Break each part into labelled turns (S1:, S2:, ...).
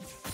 S1: you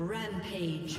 S1: Rampage.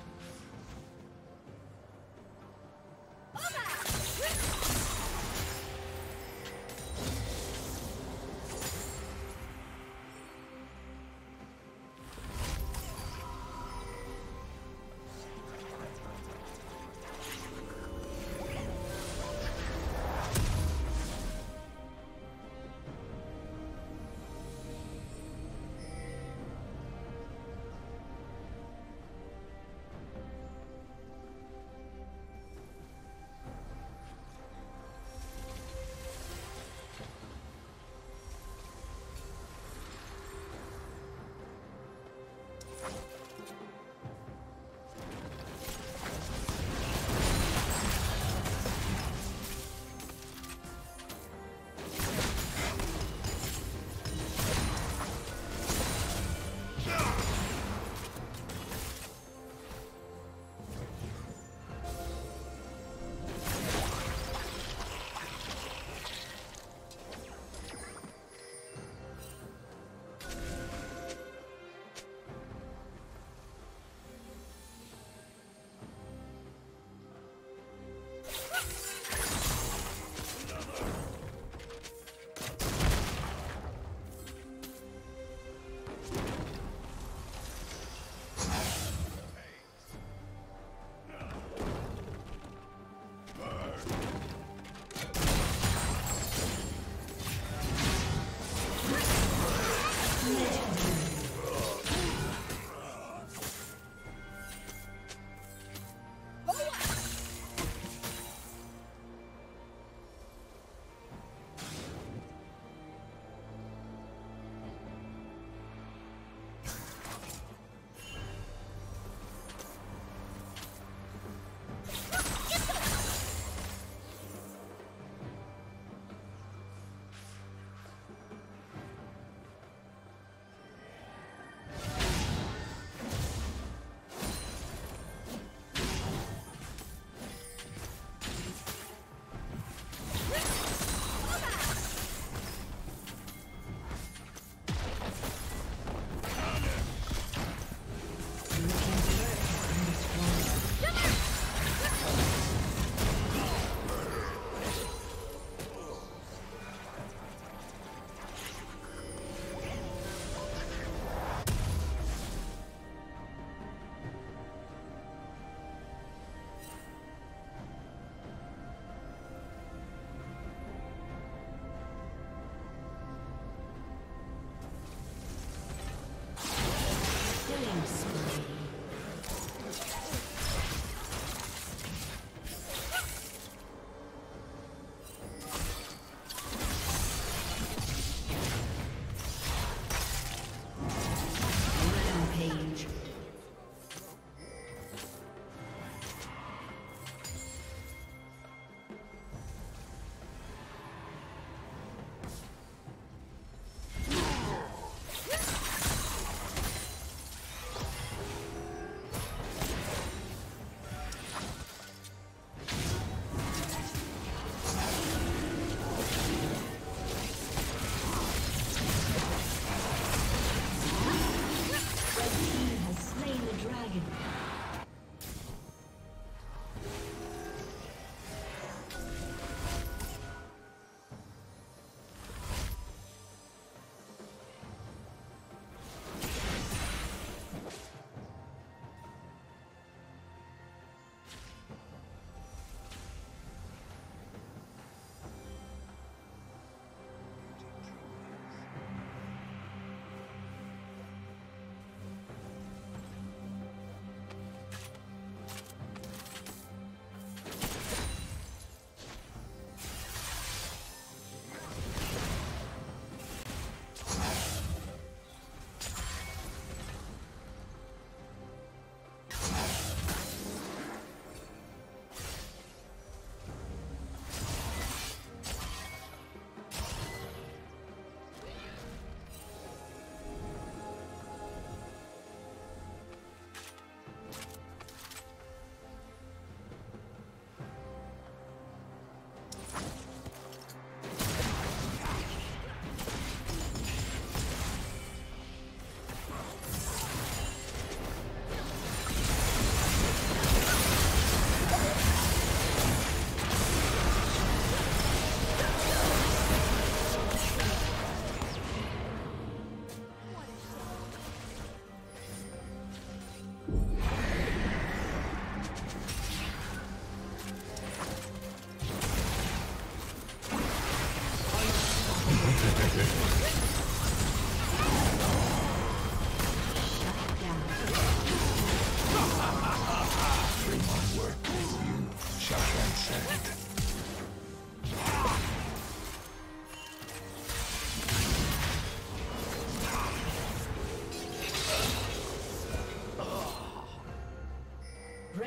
S1: killing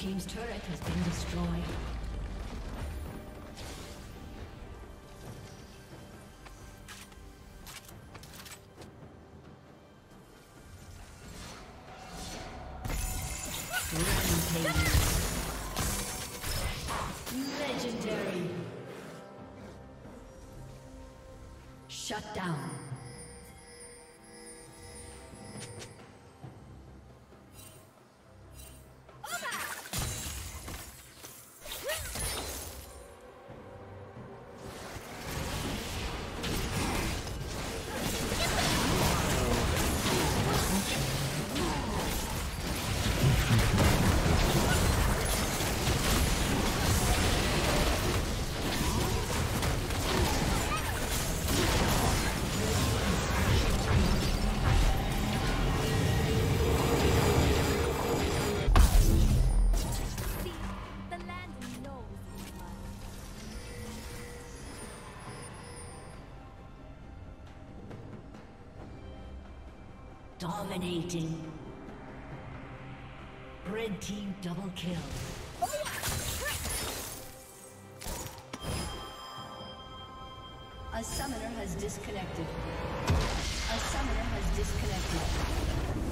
S1: team's turret has been destroyed. Legendary. Shut down. Dominating. Red team double kill. A summoner has disconnected. A summoner has disconnected.